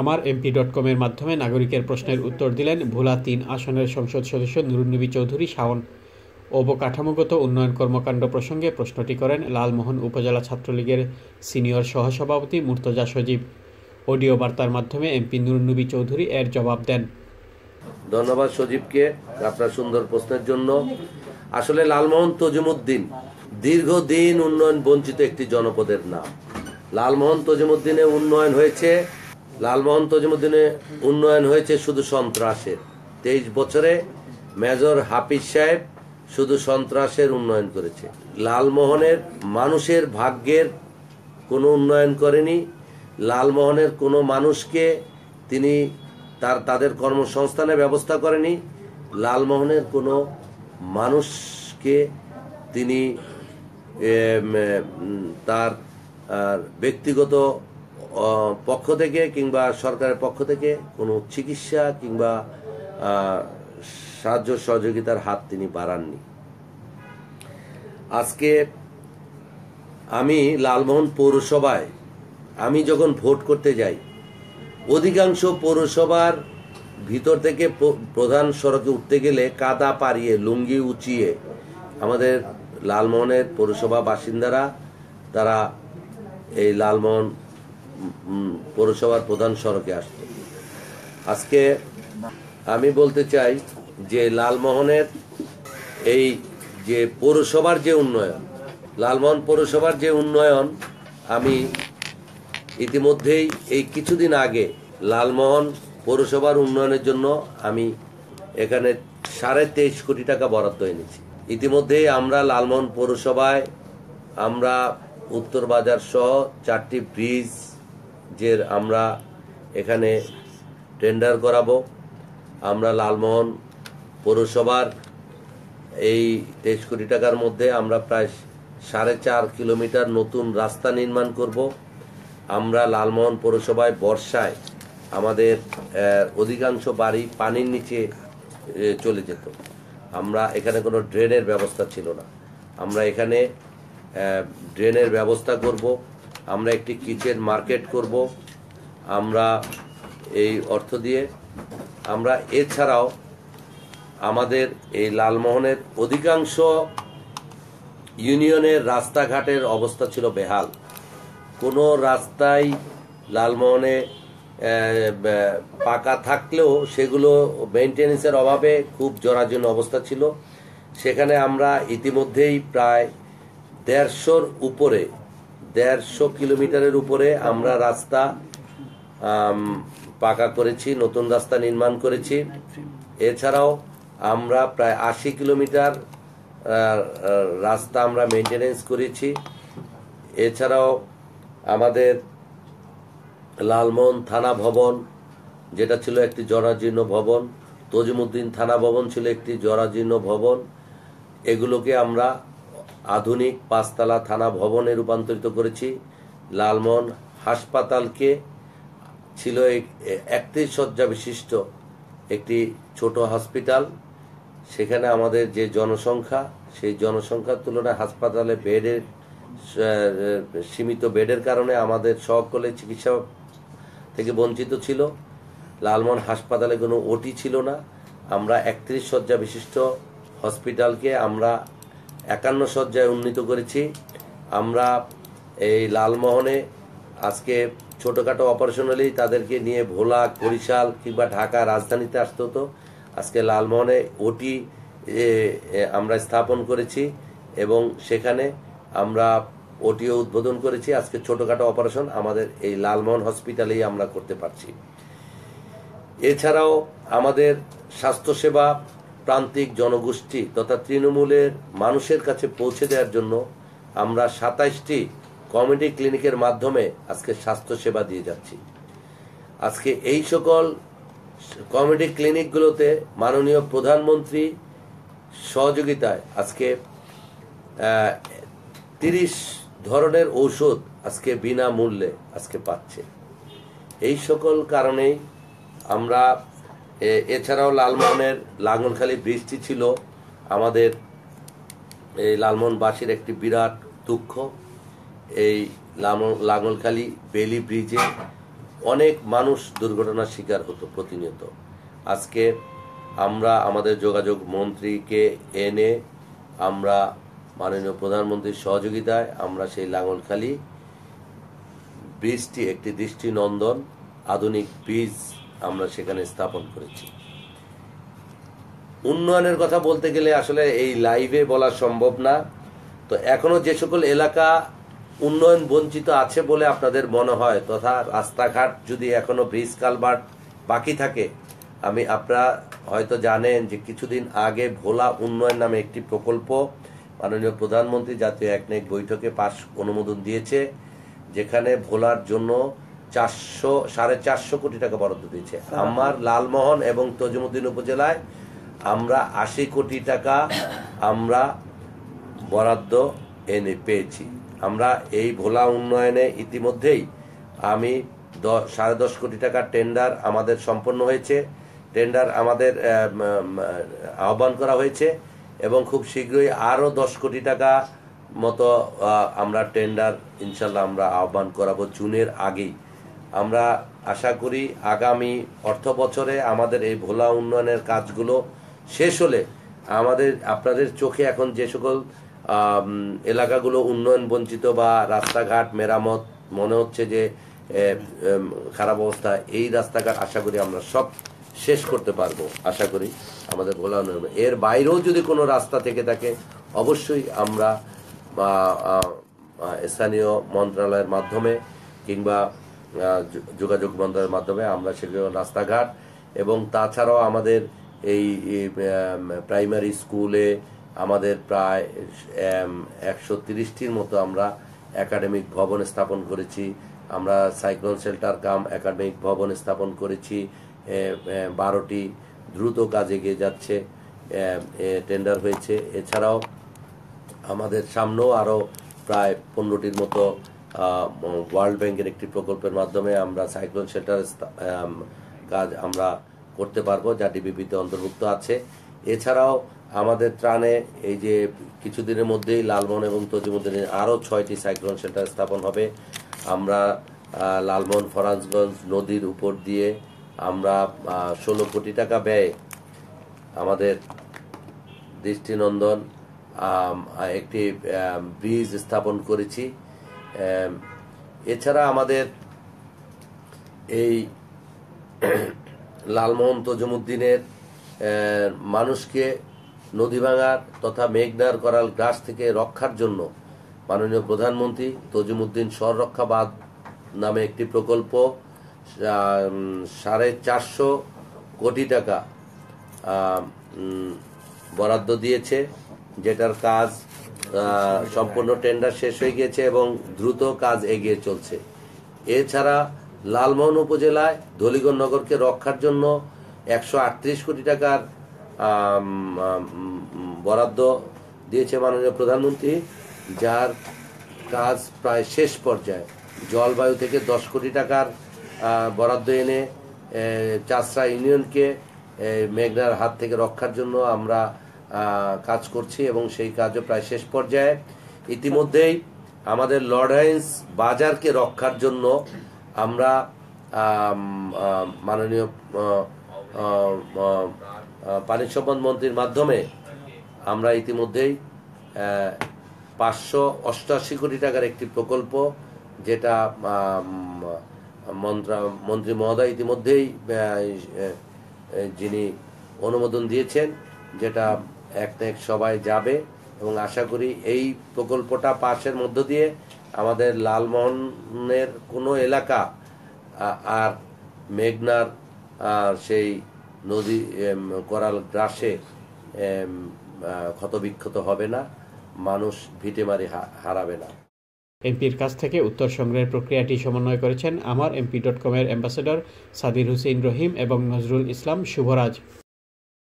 আমার MP dot কমের মাধ্যমে নাগরিকের প্রশ্নের উত্তর দিলেন ভোলা তিন আসনের সংসদ সদস্য নুরুন্নবী চৌধুরী শাওন। অবকাঠামোগত উন্নয়ন কর্মকাণ্ড প্রসঙ্গে প্রশ্নটি করেন লালমোহন উপজেলা ছাত্রলীগের সিনিয়র সহসভাপতি মুর্তজা সজীব। অডিও বার্তার মাধ্যমে এমপি নুরুন্নবী চৌধুরী এর জবাব দেন। ধন্যবাদ সজীবকে আপনার সুন্দর প্রশ্নের জন্য। আসলে লালমোহন তজিমুদ্দিন দীর্ঘদিন উন্নয়ন বঞ্চিত একটি জনপদের নাম। লালমোহন তজিমুদ্দিনে উন্নয়ন হয়েছে লালমোহন তজিমুদ্দিনে উন্নয়ন হয়েছে শুধু সন্ত্রাসের তেইশ বছরে মেজর হাফিজ সাহেব শুধু সন্ত্রাসের উন্নয়ন করেছে। লালমোহনের মানুষের ভাগ্যের কোনো উন্নয়ন করেনি। লালমোহনের কোনো মানুষকে তিনি তার, তাদের কর্মসংস্থানের ব্যবস্থা করেনি। লালমোহনের কোনো মানুষকে তিনি তার ব্যক্তিগত পক্ষ থেকে কিংবা সরকারের পক্ষ থেকে কোনো চিকিৎসা কিংবা সাহায্য সহযোগিতার হাত তিনি বাড়াননি। আজকে আমি লালমোহন পৌরসভায়, আমি যখন ভোট করতে যাই, অধিকাংশ পৌরসভার ভিতর থেকে প্রধান সড়কে উঠতে গেলে কাদা পাড়িয়ে, লুঙ্গি উঁচিয়ে আমাদের লালমোহনের পৌরসভা বাসিন্দারা, তারা এই লালমোহন পৌরসভার প্রধান সড়কে আসত। আজকে আমি বলতে চাই যে লালমোহনের এই যে পৌরসভার যে উন্নয়ন, লালমোহন পৌরসভার যে উন্নয়ন, আমি ইতিমধ্যেই এই কিছুদিন আগে লালমোহন পৌরসভার উন্নয়নের জন্য আমি এখানে সাড়ে তেইশ কোটি টাকা বরাদ্দ এনেছি। ইতিমধ্যেই আমরা লালমোহন পৌরসভায় আমরা উত্তর বাজার সহ চারটি ব্রিজ যে আমরা এখানে টেন্ডার করাবো, আমরা লালমোহন পৌরসভার এই তেইশ কোটি টাকার মধ্যে আমরা প্রায় সাড়ে চার কিলোমিটার নতুন রাস্তা নির্মাণ করব। আমরা লালমোহন পৌরসভায় বর্ষায় আমাদের অধিকাংশ বাড়ি পানির নিচে চলে যেত। আমরা এখানে কোনো ড্রেনের ব্যবস্থা ছিল না। আমরা এখানে ড্রেনের ব্যবস্থা করব। আমরা একটি কিচেন মার্কেট করব। আমরা এই অর্থ দিয়ে। আমরা এছাড়াও আমাদের এই লালমোহনের অধিকাংশ ইউনিয়নের রাস্তাঘাটের অবস্থা ছিল বেহাল। কোনো রাস্তায় লালমোহনে পাকা থাকলেও সেগুলো মেনটেন্যান্সের অভাবে খুব জরাজীর্ণ অবস্থা ছিল। সেখানে আমরা ইতিমধ্যেই প্রায় দেড়শোর উপরে দেড়শো কিলোমিটারের উপরে আমরা রাস্তা পাকা করেছি, নতুন রাস্তা নির্মাণ করেছি। এছাড়াও আমরা প্রায় আশি কিলোমিটার রাস্তা আমরা মেনটেনেন্স করেছি। এছাড়াও আমাদের লালমোহন থানা ভবন, যেটা ছিল একটি জরাজীর্ণ ভবন, তজিমুদ্দিন থানা ভবন ছিল একটি জরাজীর্ণ ভবন। এগুলোকে আমরা আধুনিক পাঁচতলা থানা ভবনে রূপান্তরিত করেছি। লালমোহন হাসপাতালকে ছিল একত্রিশ শয্যা বিশিষ্ট একটি ছোট হসপিটাল। সেখানে আমাদের যে জনসংখ্যা, সেই জনসংখ্যার তুলনায় হাসপাতালে বেডের সীমিত বেডের কারণে আমাদের সকলে চিকিৎসা থেকে বঞ্চিত ছিল। লালমোহন হাসপাতালে কোনো ওটি ছিল না। আমরা একত্রিশ শয্যা বিশিষ্ট হসপিটালকে আমরা একান্ন শয্যায় উন্নীত করেছি। আমরা এই লালমোহনে আজকে ছোটোখাটো অপারেশন হলেই তাদেরকে নিয়ে ভোলা, বরিশাল কিংবা ঢাকা রাজধানীতে আসতে হতো। আজকে লালমোহনে ওটি আমরা স্থাপন করেছি এবং সেখানে আমরা ওটিও উদ্বোধন করেছি। আজকে ছোটোখাটো অপারেশন আমাদের এই লালমোহন হসপিটালেই আমরা করতে পারছি। এছাড়াও আমাদের স্বাস্থ্যসেবা প্রান্তিক জনগোষ্ঠী তথা তৃণমূলের মানুষের কাছে পৌঁছে দেওয়ার জন্য আমরা সাতাইশটি কমিউনিটি ক্লিনিকের মাধ্যমে আজকে স্বাস্থ্যসেবা দিয়ে যাচ্ছি। আজকে এই সকল কমিউনিটি ক্লিনিকগুলোতে মাননীয় প্রধানমন্ত্রী সহযোগিতায় আজকে তিরিশ ধরনের ঔষধ আজকে বিনামূল্যে আজকে পাচ্ছে। এই সকল কারণেই আমরা এছাড়াও লালমোহনের লাঙ্গলখালী বৃষ্টি ছিল আমাদের এই লালমোহনবাসীর একটি বিরাট দুঃখ। এই লাঙ্গলখালী বেলি ব্রিজে অনেক মানুষ দুর্ঘটনার শিকার হতো প্রতিনিয়ত। আজকে আমরা আমাদের যোগাযোগ মন্ত্রীকে এনে আমরা মাননীয় প্রধানমন্ত্রীর সহযোগিতায় আমরা সেই লাঙলখালী ব্রিজটি একটি দৃষ্টিনন্দন আধুনিক ব্রিজ আমরা সেখানে স্থাপন করেছি। উন্নয়নের কথা বলতে গেলে আসলে এই লাইভে বলা সম্ভব না। তো এখনও যে সকল এলাকা উন্নয়ন বঞ্চিত আছে বলে আপনাদের মনে হয়, তথা রাস্তাঘাট যদি এখনও ব্রিজ কালভার্ট বাকি থাকে, আমি আপনারা হয়তো জানেন যে কিছুদিন আগে ভোলা উন্নয়ন নামে একটি প্রকল্প মাননীয় প্রধানমন্ত্রী জাতীয় একনেক বৈঠকে পাশ অনুমোদন দিয়েছে, যেখানে ভোলার জন্য চারশো সাড়ে চারশো কোটি টাকা বরাদ্দ দিয়েছে। আমার লালমোহন এবং তজুমুদ্দিন উপজেলায় আমরা আশি কোটি টাকা আমরা বরাদ্দ এনে পেয়েছি। আমরা এই ভোলা উন্নয়নে ইতিমধ্যেই আমি সাড়ে দশ কোটি টাকার টেন্ডার আমাদের সম্পন্ন হয়েছে। টেন্ডার আমাদের আহ্বান করা হয়েছে এবং খুব শীঘ্রই আরও দশ কোটি টাকা মতো আমরা টেন্ডার ইনশাল্লাহ আমরা আহ্বান করাবো জুনের আগেই। আমরা আশা করি আগামী অর্থ বছরে আমাদের এই ভোলা উন্নয়নের কাজগুলো শেষ হলে আমাদের, আপনাদের চোখে এখন যে সকল এলাকাগুলো উন্নয়ন বঞ্চিত বা রাস্তাঘাট মেরামত, মনে হচ্ছে যে খারাপ অবস্থা, এই রাস্তাঘাট আশা করি আমরা সব শেষ করতে পারব, আশা করি আমাদের ভোলা উন্নয়ন এর বাইরেও যদি কোনো রাস্তা থেকে থাকে, অবশ্যই আমরা স্থানীয় মন্ত্রণালয়ের মাধ্যমে কিংবা যোগাযোগ বন্ধের মাধ্যমে আমরা সেগুলো রাস্তাঘাট এবং তাছাড়াও আমাদের এই প্রাইমারি স্কুলে আমাদের প্রায় একশো তিরিশটির মতো আমরা একাডেমিক ভবন স্থাপন করেছি। আমরা সাইক্লোন শেল্টার কাম একাডেমিক ভবন স্থাপন করেছি। বারোটি দ্রুত কাজ এগিয়ে যাচ্ছে। টেন্ডার হয়েছে। এছাড়াও আমাদের সামনেও আরও প্রায় পনেরোটির মতো ওয়ার্ল্ড ব্যাংকের একটি প্রকল্পের মাধ্যমে আমরা সাইক্লোন শেল্টার কাজ আমরা করতে পারব, যা ডিবিপিতে অন্তর্ভুক্ত আছে। এছাড়াও আমাদের ত্রাণে এই যে কিছুদিনের মধ্যেই লালমোহন এবং তজিমুদ্দিনে আরও ছয়টি সাইক্লোন শেল্টার স্থাপন হবে। আমরা লালমোহন, ফরাজগঞ্জ নদীর উপর দিয়ে আমরা ষোলো কোটি টাকা ব্যয়ে আমাদের দৃষ্টিনন্দন একটি ব্রিজ স্থাপন করেছি। এছাড়া আমাদের এই লালমোহন তজুমুদ্দিনের মানুষকে নদী ভাঙার তথা মেঘনার করাল গ্রাস থেকে রক্ষার জন্য মাননীয় প্রধানমন্ত্রী তজুমুদ্দিন স্বর রক্ষাবাদ নামে একটি প্রকল্প সাড়ে চারশো কোটি টাকা বরাদ্দ দিয়েছে, যেটার কাজ সম্পূর্ণ টেন্ডার শেষ হয়ে গিয়েছে এবং দ্রুত কাজ এগিয়ে চলছে। এছাড়া লালমোহন উপজেলায় ধলিগঞ্জ নগরকে রক্ষার জন্য একশো আটত্রিশ কোটি টাকার বরাদ্দ দিয়েছে মাননীয় প্রধানমন্ত্রী, যার কাজ প্রায় শেষ পর্যায়ে। জলবায়ু থেকে দশ কোটি টাকার বরাদ্দ এনে চাষরা ইউনিয়নকে মেঘনার হাত থেকে রক্ষার জন্য আমরা কাজ করছি এবং সেই কাজও প্রায় শেষ পর্যায়ে। ইতিমধ্যেই আমাদের লর্ডহাইন্স বাজারকে রক্ষার জন্য আমরা আম, আম, মাননীয় পানি সম্পদ মন্ত্রীর মাধ্যমে আমরা ইতিমধ্যেই পাঁচশো অষ্টআশি কোটি টাকার একটি প্রকল্প যেটা মন্ত্রা মন্ত্রী মহোদয় ইতিমধ্যেই যিনি অনুমোদন দিয়েছেন যেটা এক না এক সবাই যাবে এবং আশা করি এই প্রকল্পটা পাশের মধ্য দিয়ে আমাদের লালমোহনের কোনো এলাকা আর মেঘনার সেই নদী করাল গ্রাসে ক্ষতবিক্ষত হবে না, মানুষ ভিটেমারি হারাবে না। এমপির কাছ থেকে উত্তর সংগ্রহের প্রক্রিয়াটি সমন্বয় করেছেন আমার এমপি ডট কমের অ্যাম্বাসেডর সাদির হুসেইন রহিম এবং নজরুল ইসলাম শুভরাজ।